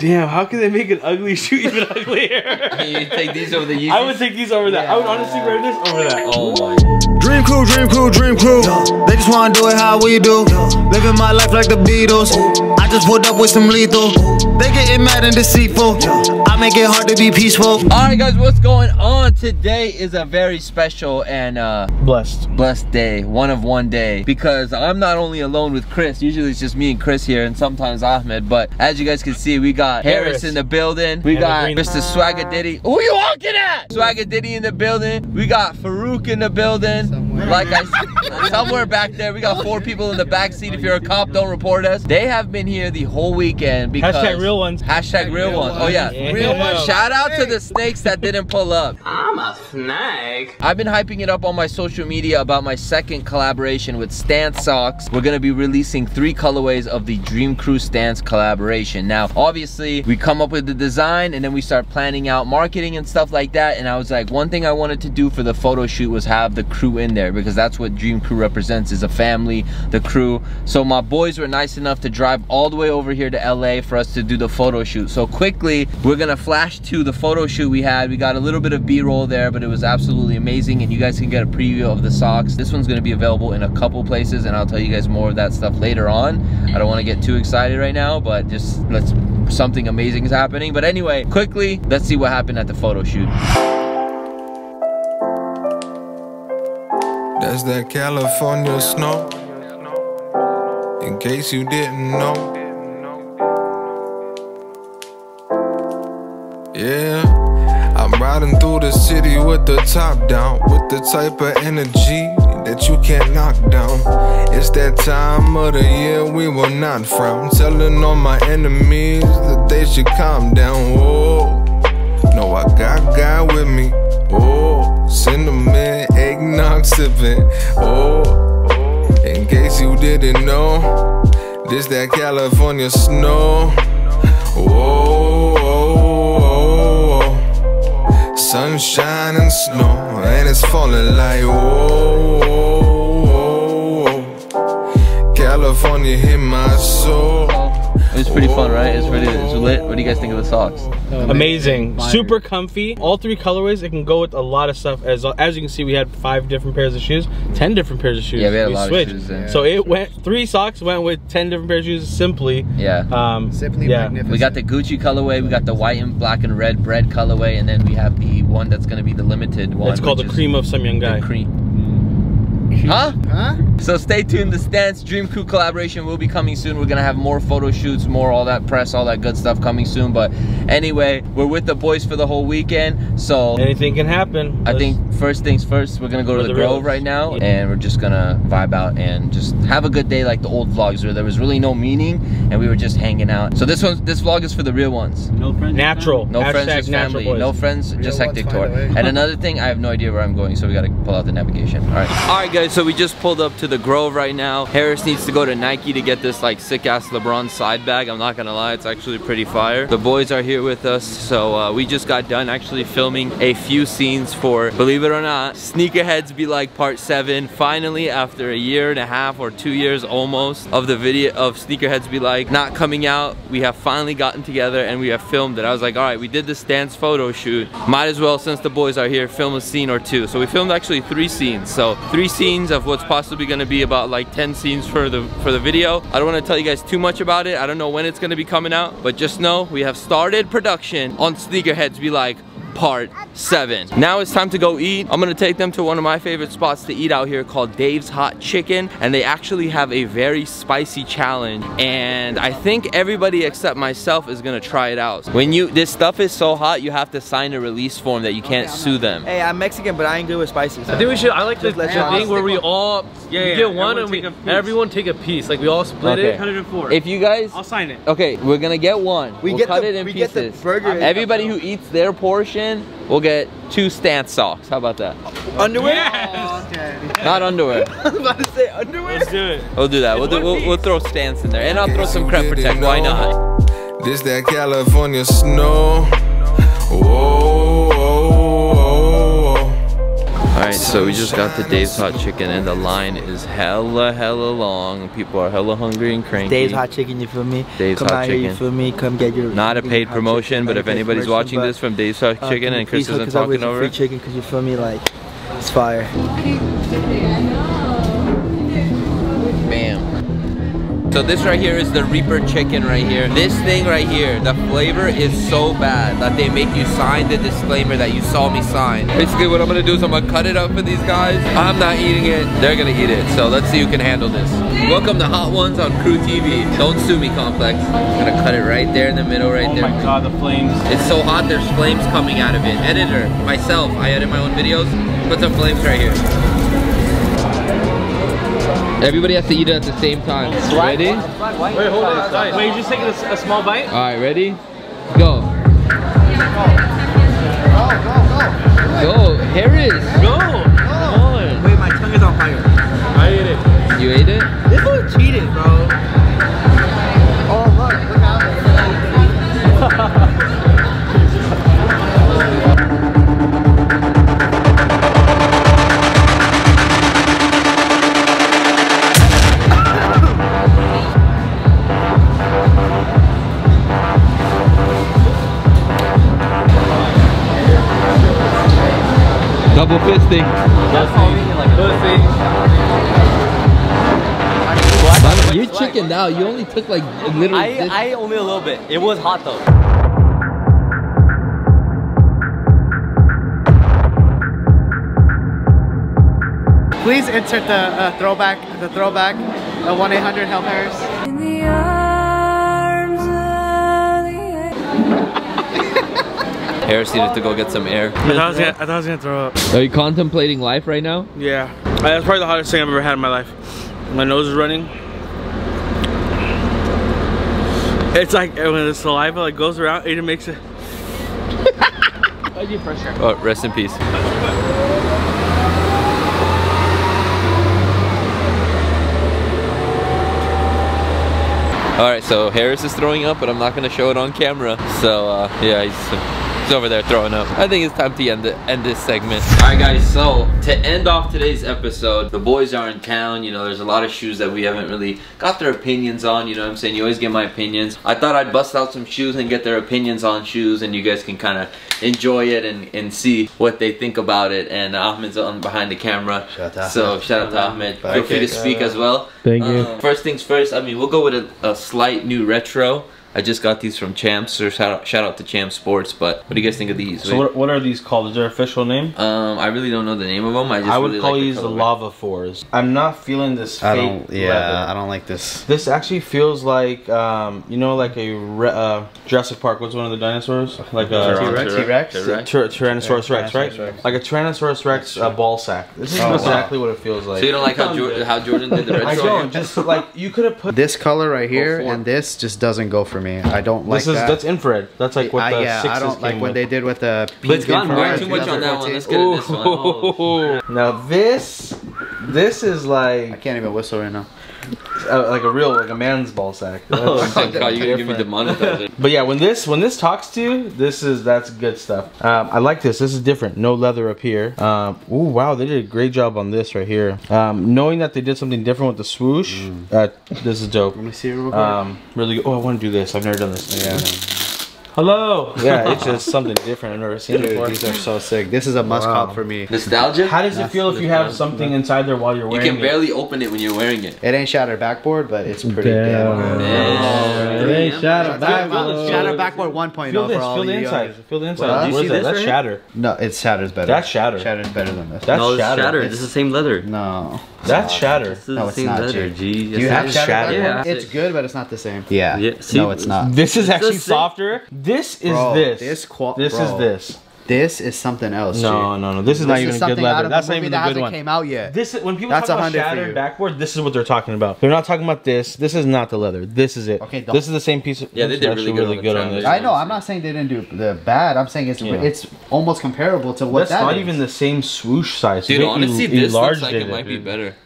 Damn, how can they make an ugly shoe even uglier? you take these over the Yeezys? I would take these over that. I would honestly wear this over that. Oh my. Dream crew, dream crew, dream crew. They just wanna do it how we do. Living my life like the Beatles. I just pulled up with some lethal. They getting mad and deceitful. I make it hard to be peaceful. All right, guys, what's going on? Today is a very special and uh, Blessed. blessed day, one of one day, because I'm not only alone with Chris. Usually it's just me and Chris here, and sometimes Ahmed. But as you guys can see, we got Harris, Harris. in the building. We And got Mr. Swagger Diddy. Who you honking at? Swagger Diddy in the building. We got Farouk in the building. Like I said, somewhere back there. We got four people in the back seat. If you're a cop, don't report us. They have been here the whole weekend because Hashtag real ones. Hashtag real ones. Oh yeah. Yeah. Real ones. Shout out to the snakes that didn't pull up. I'm a snake. I've been hyping it up on my social media about my second collaboration with Stance Socks. We're gonna be releasing three colorways of the Dream Crew Stance collaboration. Now, obviously, we come up with the design and then we start planning out marketing and stuff like that. And I was like, one thing I wanted to do for the photo shoot was have the crew in there because that's what Dream Crew represents is a family, the crew. So my boys were nice enough to drive all the way over here to LA for us to do the photo shoot. So quickly, we're gonna flash to the photo shoot we had. We got a little bit of B-roll there, but it was absolutely amazing and you guys can get a preview of the socks. This one's gonna be available in a couple places and I'll tell you guys more of that stuff later on. I don't wanna get too excited right now, but just let's, something amazing is happening. But anyway, quickly, let's see what happened at the photo shoot. That's that California snow. In case you didn't know. Yeah, I'm riding through the city with the top down, with the type of energy that you can't knock down. It's that time of the year we will not frown, telling all my enemies that they should calm down. Whoa, no, I got God with me. Oh. Oh, in case you didn't know, this that California snow. Whoa, whoa, whoa. sunshine and snow, and it's falling like whoa. California hit my soul. It was pretty fun, right? It's pretty it's lit. What do you guys think of the socks? Amazing. Super comfy. All three colorways, it can go with a lot of stuff. As as you can see, we had five different pairs of shoes, ten different pairs of shoes. Yeah, we had a lot of shoes in. So it went three socks went with ten different pairs of shoes simply. Yeah. Um, Simply yeah. magnificent. We got the Gucci colorway, we got the white and black and red bread colorway, and then we have the one that's gonna be the limited one. It's called the which is cream of some young the guy. cream. Huh? Huh? So stay tuned. The Stance Dream Crew collaboration will be coming soon. We're gonna have more photo shoots, more all that press, all that good stuff coming soon. But anyway, we're with the boys for the whole weekend. So Anything can happen. I Let's- think first things first, we're gonna go to the, the Grove reals. right now, and we're just gonna vibe out and just have a good day like the old vlogs, where there was really no meaning and we were just hanging out. So this one, this vlog is for the real ones. No friends. natural. No Hashtag friends, just family. boys. No friends, just hectic tour. And another thing, I have no idea where I'm going, so we gotta pull out the navigation. All right. All right, guys. So we just pulled up to the Grove right now. Harris needs to go to Nike to get this like sick ass LeBron side bag. I'm not gonna lie, it's actually pretty fire. The boys are here with us, so uh, we just got done actually filming a few scenes for, believe it or not, Sneakerheads Be Like Part Seven. Finally, after a year and a half or two years almost of the video of Sneakerheads Be Like not coming out, we have finally gotten together and we have filmed it. I was like, all right, we did this Stance photo shoot. Might as well, since the boys are here, film a scene or two. So we filmed actually three scenes. So three scenes of what's possibly gonna be about like 10 scenes for the for the video. I don't wanna tell you guys too much about it. I don't know when it's gonna be coming out, but just know we have started production on Sneakerheads Be Like part seven. Now it's time to go eat. I'm gonna take them to one of my favorite spots to eat out here called Dave's Hot Chicken. And they actually have a very spicy challenge. And I think everybody except myself is gonna try it out. When you, this stuff is so hot, you have to sign a release form that you can't sue them. Hey, I'm Mexican, but I ain't good with spices. I think we should. I like the, Just the let thing where we all Yeah, we yeah, get one and we take everyone take a piece. Like we all split Okay. it. 104. If you guys, I'll sign it. okay, we're gonna get one. We we'll get cut the- it in we get the pieces. burger Everybody who eats their portion will get two stance socks. How about that? Underwear? Not underwear. I was about to say underwear. Let's do it. We'll do that. We'll, do, we'll, we'll throw stance in there. And I'll throw some crep protect. Why not? This that California snow. Alright, so we just got the Dave's Hot Chicken and the line is hella, hella long. People are hella hungry and cranky. Dave's Hot Chicken, you feel me? Dave's Come Hot out here, you Chicken. feel me? Come get your. Not a paid promotion, chicken, but if anybody's promotion, watching this from Dave's Hot uh, Chicken can and Chris please hook isn't us up with talking some over free chicken, cause you feel me? Like, it's fire. So this right here is the Reaper chicken right here. This thing right here, the flavor is so bad that they make you sign the disclaimer that you saw me sign. Basically what I'm gonna do is I'm gonna cut it up for these guys. I'm not eating it, they're gonna eat it. So let's see who can handle this. Welcome to Hot Ones on QrewTV. Don't sue me, Complex. I'm gonna cut it right there in the middle right Oh there. Oh my god, the flames. It's so hot, there's flames coming out of it. Editor, myself, I edit my own videos. Put some flames right here. Everybody has to eat it at the same time. Ready? Wait, hold it. Wait, you just taking a, a small bite? Alright, ready? Go. Go, Harris. Go! Double fisting. You're chicken now. You only took like literally. this- I only a little bit. It was hot though. Please insert the uh, throwback, the throwback, the 1-800 Help Harris needed to go get some air. I thought I was gonna, I thought I was gonna throw up. Are you contemplating life right now? Yeah. Uh, That's probably the hottest thing I've ever had in my life. My nose is running. It's like when the saliva like goes around, it makes it. Oh, rest in peace. All right, so Harris is throwing up, but I'm not gonna show it on camera. So uh, yeah, he's, he's over there throwing up. I think it's time to end, the, end this segment. All right, guys. So to end off today's episode, the boys are in town. You know, there's a lot of shoes that we haven't really got their opinions on. You know what I'm saying? You always get my opinions. I thought I'd bust out some shoes and get their opinions on shoes, and you guys can kind of enjoy it and, and see what they think about it. And Ahmed's on behind the camera. Shout out to so Ahmed. shout out to Ahmed. Feel free to speak as well. Thank you. Um, first things first, I mean, we'll go with a, a slight new retro. I just got these from Champs, so shout out, shout out to Champs Sports. But what do you guys think of these? So what, what are these called? Is there an official name? um, I really don't know the name of them. I just I would really call like these the colorway. lava fours. I'm not feeling this I don't. Yeah, leather. I don't like this. This actually feels like, um, you know, like a re- uh, Jurassic Park. What's one of the dinosaurs? Like a T-Rex? T-Rex? T-Rex. Tyrannosaurus Rex, right? Rex. Like a Tyrannosaurus Rex uh, ball sack. This is Oh, wow. exactly what it feels like. So you don't like how, Jor- how Jordan did the retro? I don't. Just like you could have put. This color right here and this just doesn't go for me. I don't like This is that. that's infrared. That's like what I, the yeah, sixes I don't came like when with. they did with the. But it's pink gone Way too much on that one. Let's get in this one. Ooh. Now this, this is like. I can't even whistle right now. Uh, like a real like a man's ball sack. Oh That's my god, you're gonna give me different. demonetized. But yeah, when this when this talks to you, this is that's good stuff. Um, I like this. This is different. No leather up here. Um, ooh, wow, they did a great job on this right here. Um, knowing that they did something different with the swoosh, uh, this is dope. Let me see it real quick. Um, really good. Oh, I want to do this. I've never done this. yeah. Hello. Yeah, it's just something different. I've never seen Dude, before. these are so sick. This is a must Wow. cop for me. Nostalgia? How does it feel if you have something inside there while you're wearing it? You wearing can it? barely open it when you're wearing it. It ain't shattered backboard, but it's pretty damn good. Man. It ain't shatter Back- Shatter backboard 1.0 Feel this. for all Feel the inside. guys. Feel the inside. What? What You is see that? this That's right shatter. No, it's shatter's better. That's shatter. Shatter's better than this. That's no, it's shatter. shatter. This is the same leather. no. That's shatter. This is No, the it's same not, leather. G. G. Do you have it is. shatter? shatter. Yeah. It's good, but it's not the same. Yeah. Yeah, see, no, it's not. This is actually softer. This is Bro, this. this qual- This is this. This is something else. No, G. no, no. This is This not is even good leather. That's not even that the good hasn't one. came out yet. This is when people That's talk about shattered backboard. This is what they're talking about. They're not talking about this. This is not the leather. This is it. Okay, don't- This is the same piece. Of, Yeah, they this did is really actually good on this. I know. I'm not saying they didn't do the bad. I'm saying it's Yeah. it's almost comparable to what That's that not is. even the same swoosh size. Dude, They honestly, this looks like it might be better.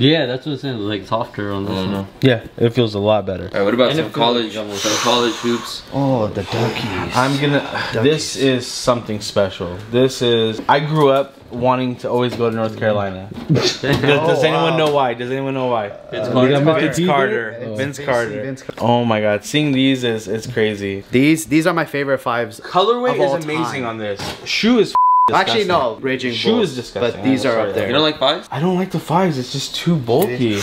Yeah, that's what I'm saying. Like softer on this I don't one. Yeah, it feels a lot better. All right, what about And some college, like some college hoops? Oh, the duckies. I'm gonna. This is something special. This is. I grew up wanting to always go to North Carolina. does does oh, anyone know why? Does anyone know why? Vince uh, Vince, Carter. Oh. Vince Carter. Vince Carter. Oh my God! Seeing these is is crazy. These these are my favorite fives. Colorway Of all is amazing time. on this. Shoe is. Actually, no, Raging Shoe Bull, is disgusting. But these I'm are up there. You don't like fives? I don't like the fives. It's just too bulky.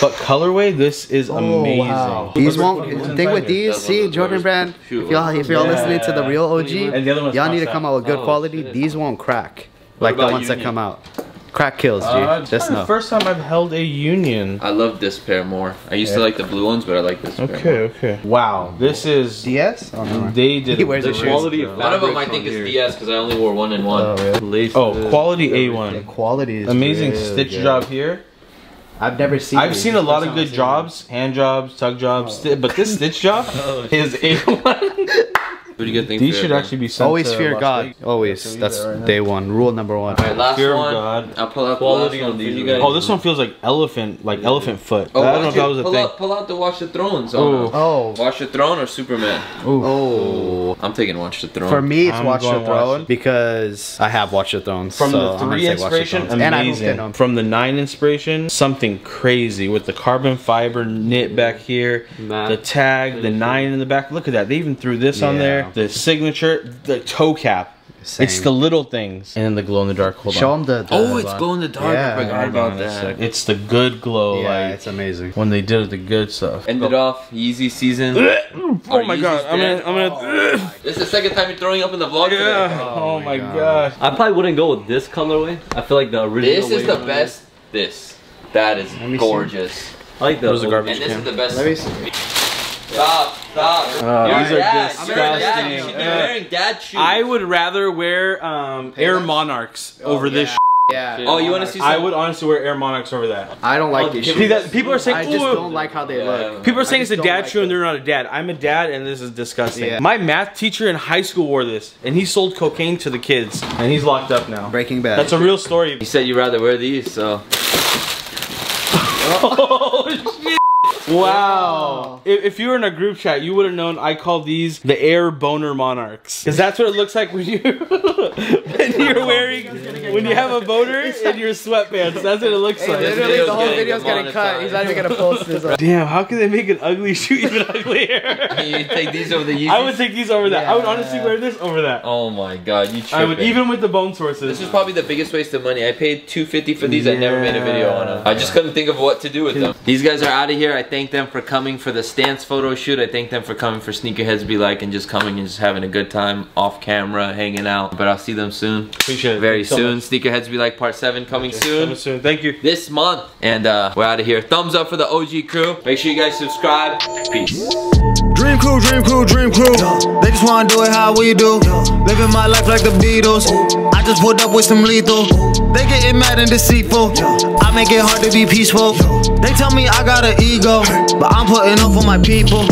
But colorway, this is oh, amazing. wow. These won't. what's The thing with these, see, Jordan Brand. If y'all if y'all Yeah. listening to the real OG, And the other one's y'all need to come out. out with good Oh, quality. shit. These won't crack like the about ones that come out. Crack kills, G. Uh, Just this is the first time I've held a union. I love this pair more. I used to like the blue ones, but I like this pair Okay, more. okay. Wow, this is. DS? Oh, no. They did. He a wears the job. quality of One of them I think is here. DS because I only wore one and one. Oh, really? Oh, quality A1. quality is Amazing really stitch good. job here. I've never seen. I've these. seen a lot first of good jobs, hand jobs, tug jobs, sti- but this stitch job is A1. What do you get think? These for should it, actually be these. sent Always to fear Las God. Vegas. Always. That's That's what we got right now. day one. Rule number one. All right, last Fear of one. God. I'll pull out Quality the last on one for these you are- guys. Oh, this one feels like elephant, like elephant foot. Oh, I don't know watch if that it. was a pull thing. Out, pull out the Watch the Thrones. Oh. Oh. Watch the Throne or Superman? Oh. I'm taking Watch the Throne. For me, it's I'm Watch the going Watch Throne the- because I have Watched the Throne. From so the I'm gonna three say Watch the inspiration, Thrones. and I hooped in amazing. them. From the nine inspiration, something crazy with the carbon fiber knit back here, Matte the tag, the finishing. nine in the back. Look at that. They even threw this on Yeah. there. The signature, the toe cap. Same. It's the little things. And then the glow in the dark. Hold Show on. them the. the oh, it's glow in the dark. Yeah. I forgot Hold about on a that. sec. It's the good glow, Yeah, like it's amazing. when they did the good stuff. Ended off Yeezy season. Oh Our my Yeezys god! I'm dead. gonna, I'm gonna. Oh. This is the second time you're throwing up in the vlog today. Yeah. Oh, oh my god. I probably wouldn't go with this colorway. I feel like the original. This is the on best. This. That is me see. gorgeous. I like those. Where's the And this can? is the best. Let. Stop, stop. Uh, You're these a are dad. You're dad. disgusting. You should be wearing dad shoes. I would rather wear um, Air Monarchs over this. sh- Yeah. Oh, you want to see some? I would honestly wear Air Monarchs over that. I don't like these shoes. that people are saying, I just don't like how they Yeah. look. People are saying it's a dad like shoe and they're not a dad. I'm a dad and this is disgusting. Yeah. My math teacher in high school wore this and he sold cocaine to the kids and he's locked up now. Breaking Bad. That's a real story. You said you'd rather wear these, so. Wow. If, if you were in a group chat, you would have known I call these the Air Boner Monarchs. Because that's what it looks like when you when you're wearing when you have a boner in your sweatpants. That's what it looks like. Literally, the whole getting video's getting cut. He's not even gonna post this. on- Damn, how can they make an ugly shoe even uglier? you take these over the Yeezys? I would take these over that. I would honestly wear this over that. Oh my god, you tripping. I would even with the bone sources. This is probably the biggest waste of money. I paid 250 for these. I never made a video on them. I just couldn't think of what to do with them. These guys are out of here. I thank them for coming for the stance photo shoot. I thank them for coming for Sneakerheads Be Like and just coming and just having a good time off camera, hanging out. But I'll see them soon. Appreciate it. Very Thanks soon. much. Sneakerheads Be Like Part 7 coming soon. Coming soon. Thank you. This month. And uh, we're out of here. Thumbs up for the OG crew. Make sure you guys subscribe. Peace. Dream crew, dream crew, dream crew. They just wanna do it how we do. Living my life like the Beatles. I just pulled up with some lethal. They getting mad and deceitful. I make it hard to be peaceful. They tell me I got an ego, but I'm putting up for my people.